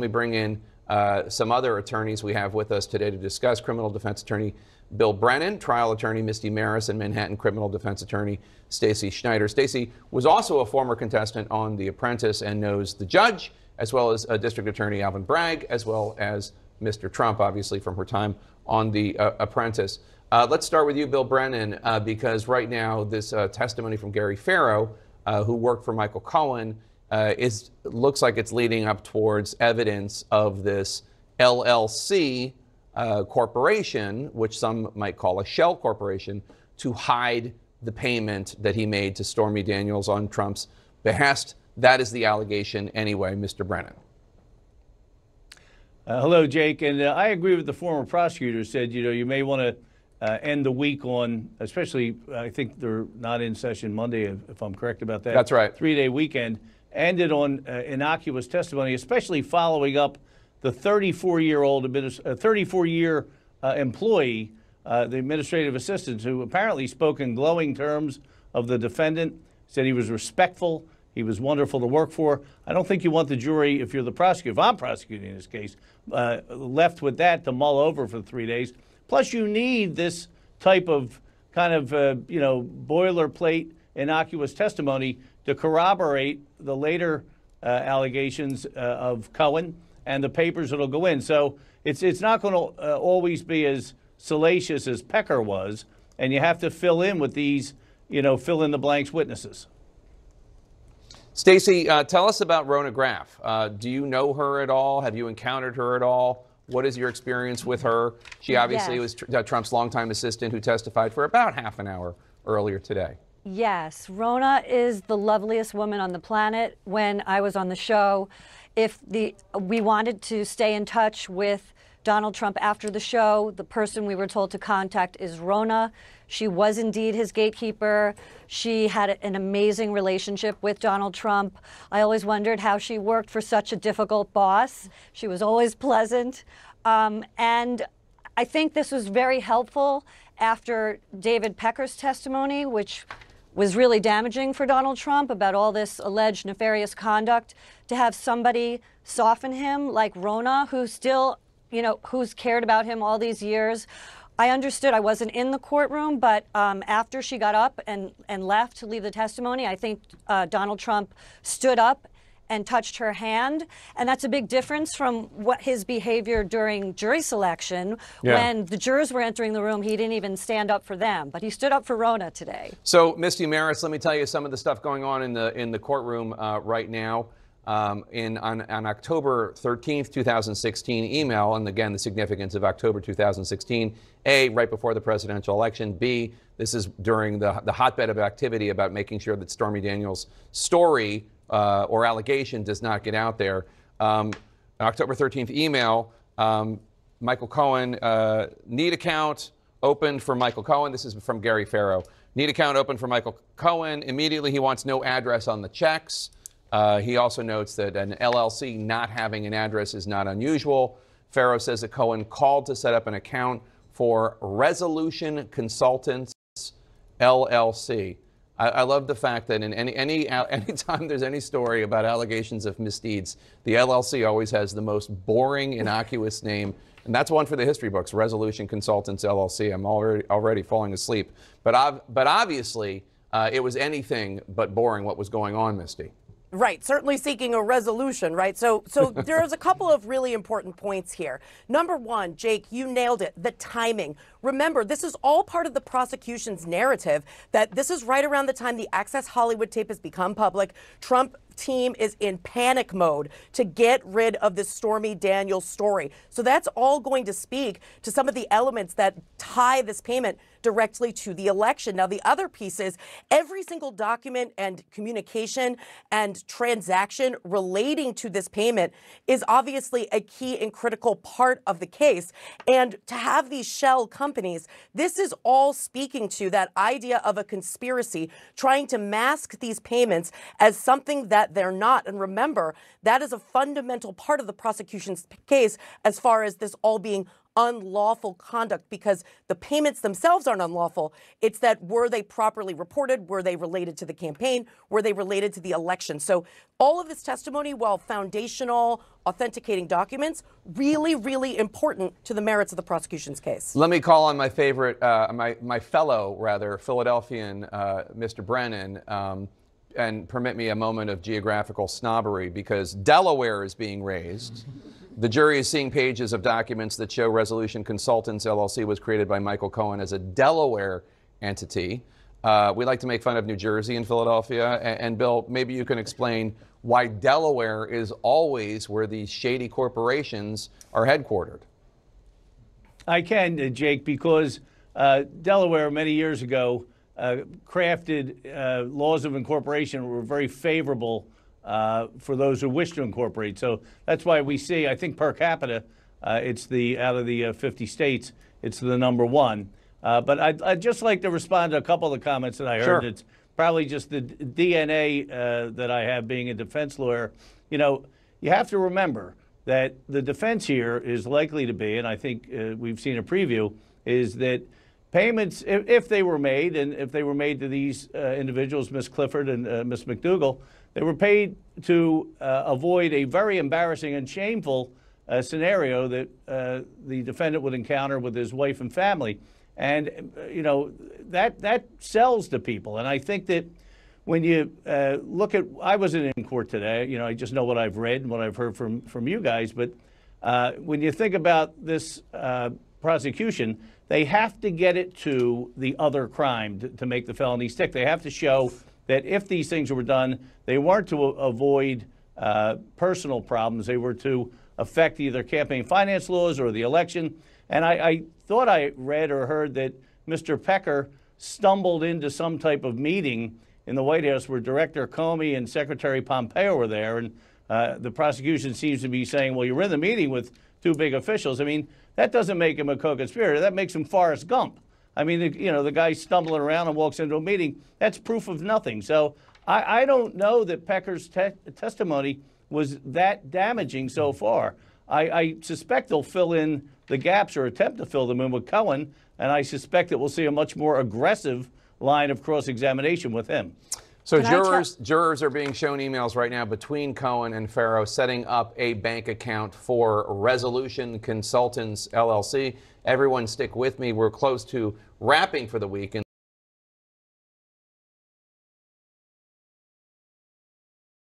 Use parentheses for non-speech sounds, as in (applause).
Let me bring in uh, some other attorneys we have with us today to discuss criminal defense attorney Bill Brennan, trial attorney Misty Marris, and Manhattan criminal defense attorney Stacey Schneider. Stacey was also a former contestant on The Apprentice and knows the judge, as well as uh, District Attorney Alvin Bragg, as well as Mr. Trump, obviously from her time on The uh, Apprentice. Uh, let's start with you, Bill Brennan, uh, because right now this uh, testimony from Gary Farro, who worked for Michael Cohen, uh, is looks like it's leading up towards evidence of this LLC uh, corporation, which some might call a shell corporation, to hide the payment that he made to Stormy Daniels on Trump's behest. That is the allegation, anyway, Mr. Brennan. Uh, hello, Jake. And uh, I agree with the former prosecutor said, you know, you may want to uh, end the week on, especially, I think they're not in session Monday, if, if I'm correct about that. That's right. Three day weekend ended on uh, innocuous testimony, especially following up the 34 year old, uh, 34 year uh, employee, uh, the administrative assistant, who apparently spoke in glowing terms of the defendant, said he was respectful, he was wonderful to work for. I don't think you want the jury, if you're the prosecutor, if I'm prosecuting this case, uh, left with that to mull over for three days. Plus, you need this type of kind of, uh, you know, boilerplate innocuous testimony to corroborate the later uh, allegations uh, of Cohen and the papers that'll go in. So it's it's not going to uh, always be as salacious as Pecker was, and you have to fill in with these, you know, fill in the blanks witnesses. Stacey, uh, tell us about Rhona Graff. Uh, do you know her at all? Have you encountered her at all? What is your experience with her? She obviously yes. was tr- uh, Trump's longtime assistant who testified for about half an hour earlier today. Yes, Rhona is the loveliest woman on the planet. When I was on the show, if the we wanted to stay in touch with Donald Trump after the show, the person we were told to contact is Rhona. She was indeed his gatekeeper. She had an amazing relationship with Donald Trump. I always wondered how she worked for such a difficult boss. She was always pleasant. Um, and I think this was very helpful after David Pecker's testimony, which was really damaging for Donald Trump about all this alleged nefarious conduct to have somebody soften him like Rhona, who still, you know, who's cared about him all these years. I understood I wasn't in the courtroom, but um, after she got up and, and left to leave the testimony, I think uh, Donald Trump stood up and touched her hand. And that's a big difference from what his behavior during jury selection yeah. when the jurors were entering the room. He didn't even stand up for them, but he stood up for Rhona today. So, Misty Marris, let me tell you some of the stuff going on in the in the courtroom uh, right now. Um, in on, on, October 13th, 2016 email, and again, the significance of October 2016, A, right before the presidential election, B, this is during the, the hotbed of activity about making sure that Stormy Daniels' story uh, or allegation does not get out there. Um, October 13th email, um, Michael Cohen, uh, need account opened for Michael Cohen. This is from Gary Farro. Need account open for Michael Cohen. Immediately, he wants no address on the checks. Uh, he also notes that an LLC not having an address is not unusual. Farro says that Cohen called to set up an account for Resolution Consultants LLC. I, I love the fact that in any any (laughs) anytime there's any story about allegations of misdeeds, the LLC always has the most boring, innocuous name. And that's one for the history books, Resolution Consultants LLC. I'm already already falling asleep. But, but obviously, uh, it was anything but boring what was going on, Misty. Right, certainly seeking a resolution, right? So so (laughs) there's a couple of really important points here. Number 1, Jake, you nailed it, the timing. Remember, this is all part of the prosecution's narrative that this is right around the time the Access Hollywood tape has become public. Trump team is in panic mode to get rid of the Stormy Daniels story. So that's all going to speak to some of the elements that tie this payment directly to the election. Now, the other piece is every single document and communication and transaction relating to this payment is obviously a key and critical part of the case. And to have these shell companies, this is all speaking to that idea of a conspiracy trying to mask these payments as something that they're not. And remember, that is a fundamental part of the prosecution's case as far as this all being unlawful conduct because the payments themselves aren't unlawful. It's that were they properly reported? Were they related to the campaign? Were they related to the election? So all of this testimony, while foundational, authenticating documents, really, really important to the merits of the prosecution's case. Let me call on my favorite, uh, my, my fellow, rather, Philadelphian, uh, Mr. Brennan, um, and permit me a moment of geographical snobbery because Delaware is being raised. The jury is seeing pages of documents that show Resolution Consultants LLC was created by Michael Cohen as a Delaware entity. Uh, we like to make fun of New Jersey and Philadelphia. And, and Bill, maybe you can explain why Delaware is always where these shady corporations are headquartered. I can, uh, Jake, because uh, Delaware many years ago uh, crafted uh, laws of incorporation that were very favorable uh, for those who wish to incorporate. So that's why we see, I think per capita, uh, it's the out of the uh, 50 states, it's the number one. Uh, but I'd, I'd just like to respond to a couple of the comments that I heard. Sure. It's probably just the DNA uh, that I have being a defense lawyer. You know, you have to remember that the defense here is likely to be, and I think uh, we've seen a preview, is that payments, if, if they were made, and if they were made to these uh, individuals, Ms. Clifford and uh, Ms. McDougal, they were paid to uh, avoid a very embarrassing and shameful uh, scenario that uh, the defendant would encounter with his wife and family. And, uh, you know, that, that sells to people. And I think that when you uh, look at, I wasn't in court today, you know, I just know what I've read and what I've heard from, from you guys. But uh, when you think about this prosecution, they have to get it to the other crime to, to make the felony stick. They have to show that if these things were done, they weren't to avoid uh, personal problems. They were to affect either campaign finance laws or the election. And I, I thought I read or heard that Mr. Pecker stumbled into some type of meeting in the White House where Director Comey and Secretary Pompeo were there. And uh, the prosecution seems to be saying, well, you were in the meeting with two big officials. I mean, that doesn't make him a co-conspirator. That makes him Forrest Gump. I mean, the, you know, the guy stumbling around and walks into a meeting, that's proof of nothing. So I, I don't know that Pecker's te- testimony was that damaging so far. I, I suspect they'll fill in the gaps or attempt to fill them in with Cohen, and I suspect that we'll see a much more aggressive line of cross examination with him. So Can jurors jurors are being shown emails right now between Cohen and Farro setting up a bank account for Resolution Consultants LLC. Everyone stick with me. We're close to wrapping for the week.